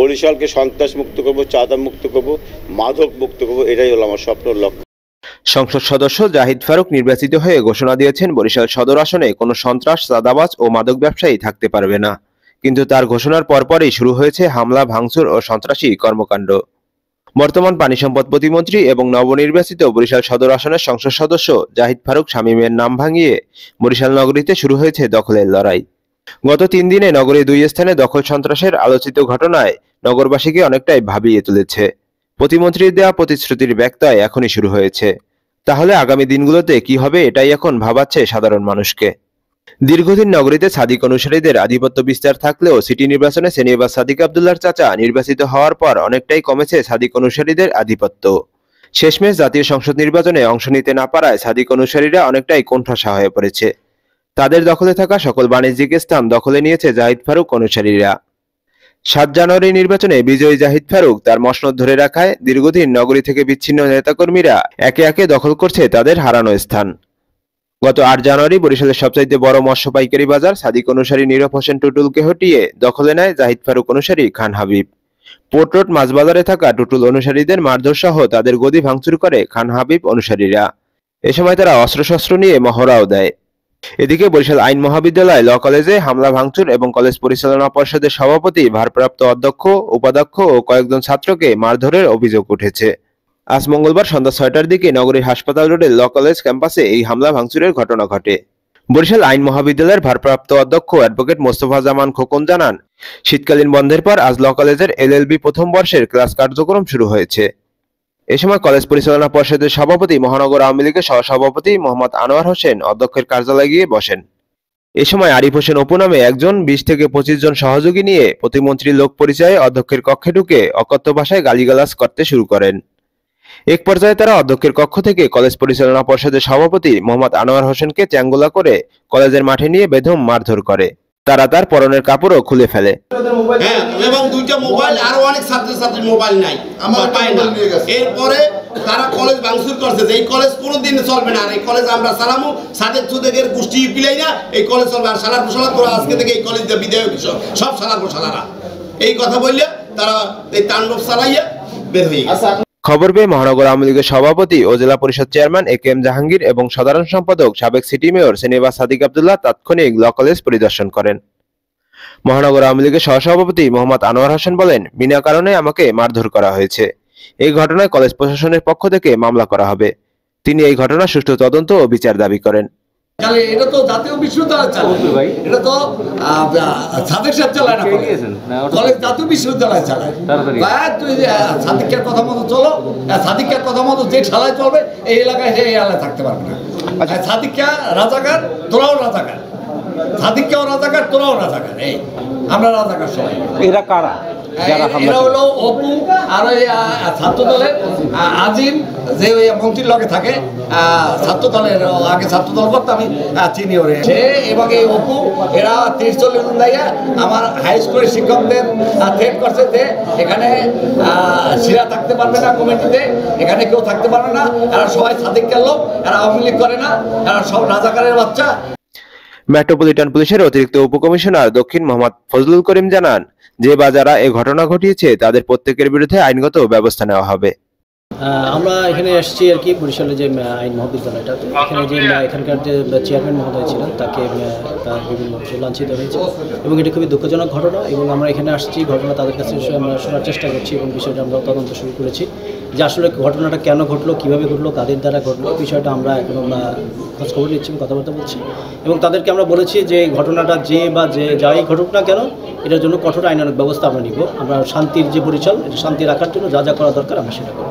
বরিশালকে সন্ত্রাস মুক্ত করব চাঁদা মুক্ত করব মাদক মুক্ত করব, এটাই হলো আমার স্বপ্ন লক্ষ্য। সংসদ সদস্য জাহিদ ফারুক নির্বাচিত হয়ে ঘোষণা দিয়েছেন, বরিশাল সদর আসনে কোনো সন্ত্রাস, চাঁদাবাজ ও মাদক ব্যবসায়ী থাকতে পারবে না। কিন্তু তার ঘোষণার পরপরই শুরু হয়েছে হামলা, ভাঙচুর ও সন্ত্রাসী কর্মকাণ্ড। বর্তমান পানি সম্পদ প্রতিমন্ত্রী এবং নবনির্বাচিত বরিশাল সদর আসনের সংসদ সদস্য জাহিদ ফারুক শামীমের নাম ভাঙিয়ে বরিশাল নগরীতে শুরু হয়েছে দখলের লড়াই। গত তিন দিনে নগরীর দুই স্থানে দখল সন্ত্রাসের আলোচিত ঘটনায় নগরবাসীকে অনেকটাই ভাবিয়ে তুলেছে। প্রতিমন্ত্রীর দেওয়া প্রতিশ্রুতির ব্যক্তয় এখনই শুরু হয়েছে। তাহলে আগামী দিনগুলোতে কি হবে এটাই এখন ভাবাচ্ছে সাধারণ মানুষকে। দীর্ঘদিন নগরীতে সাদিক অনুসারীদের আধিপত্য বিস্তার থাকলেও সিটি নির্বাচনে সেনিয়বাজ সাদিক আবদুল্লার চাচা নির্বাচিত হওয়ার পর অনেকটাই কমেছে সাদিক অনুসারীদের আধিপত্য। শেষমেশ জাতীয় সংসদ নির্বাচনে অংশ নিতে না পারায় সাদিক অনুসারীরা অনেকটাই কোণঠাসা হয়ে পড়েছে। তাদের দখলে থাকা সকল বাণিজ্যিক স্থান দখলে নিয়েছে জাহিদ ফারুক অনুসারীরা। সাত জানুয়ারি নির্বাচনে বিজয়ী জাহিদ ফারুক তার মসনদ ধরে রাখায় দীর্ঘদিন নগরী থেকে বিচ্ছিন্ন নেতাকর্মীরা একে একে দখল করছে তাদের হারানো স্থান। গত আট জানুয়ারি বরিশালের সবচাইতে বড় মৎস্য পাইকারি বাজার সাদিক অনুসারী নীরব হোসেন টুটুলকে হটিয়ে দখলে নেয় জাহিদ ফারুক অনুসারী খান হাবিব। পোর্ট রোড মাছবাজারে থাকা টুটুল অনুসারীদের মারধর সহ তাদের গদি ভাঙচুর করে খান হাবিব অনুসারীরা। এ সময় তারা অস্ত্রশস্ত্র নিয়ে মহড়াও দেয়। এদিকে বরিশাল আইন মহাবিদ্যালয়, ল কলেজে হামলা, ভাঙচুর এবং কলেজ পরিচালনা পর্ষদের সভাপতি, ভারপ্রাপ্ত অধ্যক্ষ, উপাধ্যক্ষ ও কয়েকজন ছাত্রকে মারধরের অভিযোগ উঠেছে। আজ মঙ্গলবার সন্ধ্যা ছয়টার দিকে নগরীর হাসপাতাল রোডের ল কলেজ ক্যাম্পাসে এই হামলা, ভাঙচুরের ঘটনা ঘটে। বরিশাল আইন মহাবিদ্যালয়ের ভারপ্রাপ্ত অধ্যক্ষ অ্যাডভোকেট মোস্তফা জামান খোকন জানান, শীতকালীন বন্ধের পর আজ ল কলেজের এলএলবি প্রথম বর্ষের ক্লাস কার্যক্রম শুরু হয়েছে। এ সময় কলেজ পরিচালনা পর্ষদের সভাপতি মহানগর আওয়ামী লীগের সহসভাপতি মোহাম্মদ আনোয়ার হোসেন অধ্যক্ষের কার্যালয়ে গিয়ে বসেন। এ সময় আরিফ হোসেন অপু নামে একজন বিশ থেকে পঁচিশ জন সহযোগী নিয়ে প্রতিমন্ত্রীর লোক পরিচয়ে অধ্যক্ষের কক্ষে ঢুকে অকথ্য ভাষায় গালিগালাজ করতে শুরু করেন। এক পর্যায়ে তারা অধ্যক্ষের কক্ষ থেকে কলেজ পরিচালনা পর্ষদের সভাপতি মোহাম্মদ আনোয়ার হোসেনকে চ্যাঙ্গুলা করে কলেজের মাঠে নিয়ে বেধম মারধর করে। তারা তার পরনের কাপড়ও খুলে ফেলে। হ্যাঁ এবং দুইটা মোবাইল আরও অনেক ছাত্রছাত্রীর মোবাইল নাই। আমার একটা পায় না। মোবাইল নিয়ে গেছে। এরপরে তারা কলেজ ভাঙচুর করছে যে এই কলেজ কোনোদিন চলবে না। আর এই কলেজ আমরা সালামু সাদেক সুদেকের গোষ্ঠী পিলাই না এই কলেজ চলবে। আর সালার পোশালা তোরা আজকে থেকে এই কলেজ দিয়ে বিদায় সব সব সালার পোশালারা এই কথা বললে তারা এই তাণ্ডব চালাইয়া বের হয়ে গেছে। খবর পেয়ে মহানগর আওয়ামী লীগের সভাপতি ও জেলা পরিষদ chairman A K M Jahangir এবং সাধারণ সম্পাদক সাবেক সিটি মেয়র সেনেবা সাদিক আবদুল্লাহ তাৎক্ষণিক ল কলেজ পরিদর্শন করেন। মহানগর আওয়ামী লীগের সহসভাপতি মোহাম্মদ আনোয়ার হোসেন বলেন, বিনা কারণে আমাকে মারধর করা হয়েছে। এই ঘটনায় কলেজ প্রশাসনের পক্ষ থেকে মামলা করা হবে। তিনি এই ঘটনার সুষ্ঠু তদন্ত ও বিচার দাবি করেন। তাহলে এটা তো জাতীয় বিশ্ববিদ্যালয় চালায় এটা তো আহ, সাদেক সাহেব চালায় না কলেজ। কলেজ জাতীয় বিশ্ববিদ্যালয় চালায়। সাদিকের কথা মতো চলো আহ, সাদিকের কথা মতো যে ঠালায় চলবে এই এলাকায় থাকতে পারবে না। আচ্ছা। সাদিকা রাজাকার তোরাও রাজাকার। সাদিককেও রাজাকার তোরাও রাজাকার এই আমরা রাজাকার সবাই। এরা কারা? যারা এ- হামলা এরা হলো অপু আর ছাত্র দলের আজিম যে ওই মন্ত্রীর লগে থাকে ছাত্র দলের আগে ছাত্র দল করতে আমি চিনি ওরে। সে এবং এই অপু, এরা তিরিশ চল্লিশ যাইয়া আমার হাই স্কুলের শিক্ষকদের থ্রেট করছে যে এখানে সিরা থাকতে পারবে না কমিটিতে, এখানে কেউ থাকতে পারবে না, এরা সবাই সাদিকের লোক, এরা আওয়ামী লীগ করে না, এরা সব রাজাকারের বাচ্চা। মেট্রোপলিটন পুলিশের অতিরিক্ত উপকমিশনার দক্ষিণ মোহাম্মদ ফজলুল করিম জানান, যে বা যারা এই ঘটনা ঘটিয়েছে, তাদের প্রত্যেকের বিরুদ্ধে আইনগত ব্যবস্থা নেওয়া হবে। আমরা এখানে এসেছি আর কি বরিশালে যে আইন মহাবিদ্যালয়টা। এখানে যে এখানকার যে চেয়ারম্যান মহোদয় ছিলেন, তাকে তার বিভিন্ন লাঞ্ছিত হয়েছে। এবং এটা খুবই দুঃখজনক ঘটনা এবং আমরা এখানে আসছি, ঘটনা তাদের কাছে আমরা শোনার চেষ্টা করছি এবং বিষয়টা আমরা তদন্ত শুরু করেছি। যে আসলে ঘটনাটা কেন ঘটলো, কীভাবে ঘটলো, কাদের দ্বারা ঘটলো বিষয়টা আমরা এখনও খোঁজ খবর নিচ্ছি কথাবার্তা বলছি। এবং তাদেরকে আমরা বলেছি যে ঘটনাটা যে বা যে যাই ঘটুক না কেন, এটার জন্য কঠোর আইনানুক ব্যবস্থা আমরা নিব। আমরা শান্তির যে পরিচয় শান্তি রাখার জন্য যা যা করা দরকার আমরা সেটা করব।